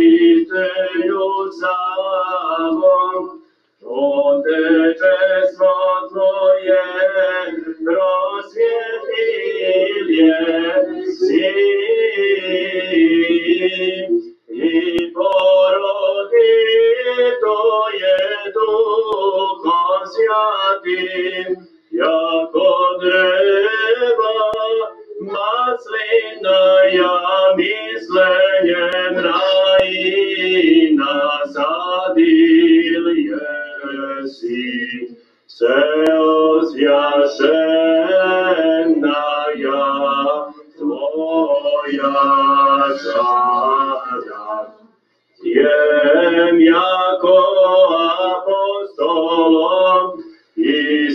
святителю завом, Отечество Твоє Святим, яко древа масляная мисленем раи насадил еси. Все освященная Твоя заря. Jem jako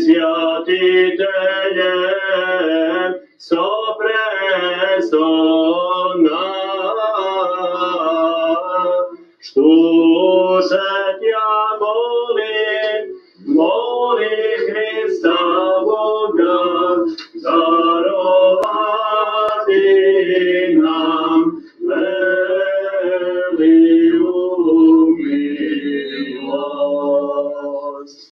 Святый Телем, сопресона, что я молим, моли Христа Бога, даровати нам велику милость.